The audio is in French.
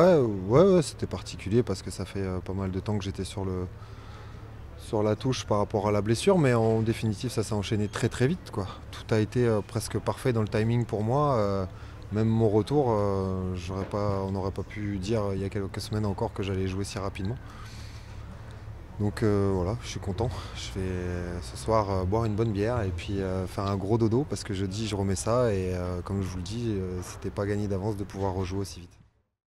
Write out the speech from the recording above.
Ouais, ouais, ouais, c'était particulier parce que ça fait euh, pas mal de temps que j'étais sur, le, sur la touche par rapport à la blessure, mais en définitive, ça s'est enchaîné très très vite. Quoi. Tout a été euh, presque parfait dans le timing pour moi. Euh, même mon retour, pas, on n'aurait pas pu dire il y a quelques semaines encore que j'allais jouer si rapidement. Donc voilà, je suis content. Je vais ce soir boire une bonne bière et puis faire un gros dodo parce que jeudi je remets ça et comme je vous le dis, euh, c'était pas gagné d'avance de pouvoir rejouer aussi vite.